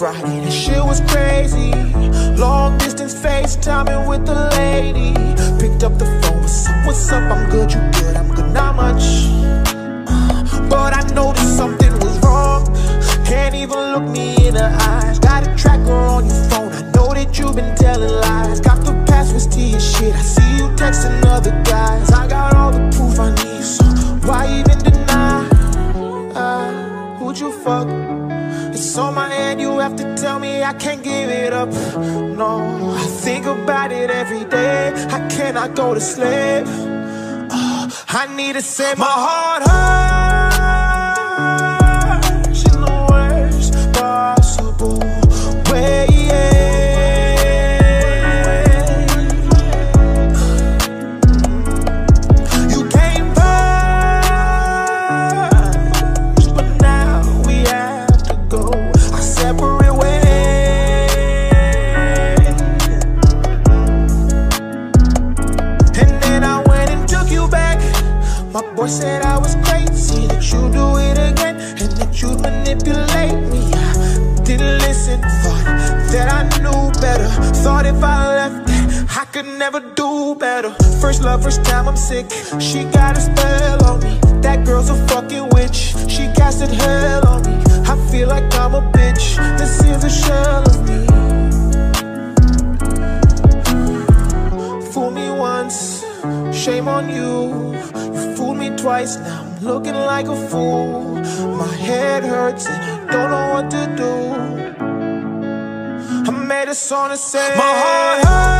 Friday. That shit was crazy. Long distance FaceTiming with the lady. Picked up the phone. What's up? What's up? I'm good. You good? I'm good. Not much. Uh, but I noticed something was wrong. Can't even look me in the eyes. Got a tracker on your phone. I know that you've been telling lies. Got the passwords to your shit. I see you texting other guys. I got all the proof I need. So why even deny? Uh, who'd you fuck? It's on my hand, you have to tell me I can't give it up. No, I think about it every day. I cannot go to sleep. Uh, I need to set my heart hurts boy said I was crazy, that you do it again, and that you'd manipulate me. I didn't listen, thought that I knew better. Thought if I left, I could never do better. First love, first time I'm sick. She got a spell on me. That girl's a fucking witch. She casted hell on me. I feel like I'm a bitch. This is twice, now I'm looking like a fool. My head hurts and I don't know what to do. I made a song to say My heart hurts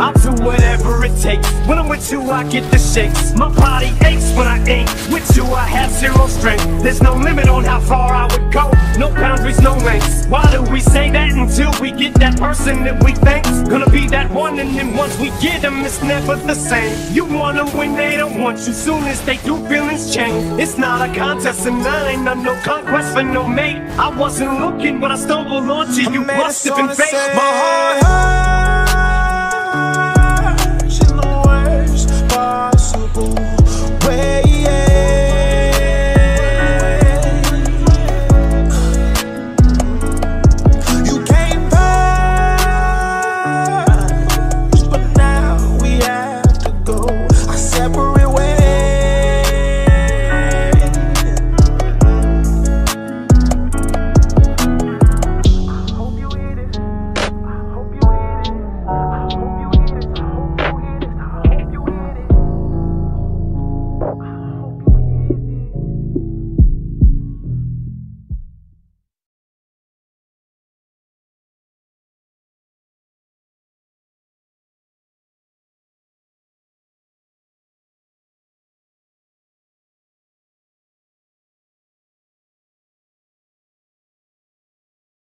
I'll do whatever it takes. When I'm with you, I get the shakes. My body aches when I ain't with you. I have zero strength. There's no limit on how far I would go. No boundaries, no lengths. Why do we say that until we get that person that we think's gonna be that one? And then once we get them, it's never the same. You want them when they don't want you. Soon as they do, feelings change. It's not a contest, and I ain't on no conquest for no mate. I wasn't looking, but I stumbled onto you. Must have been fate. My heart hurts.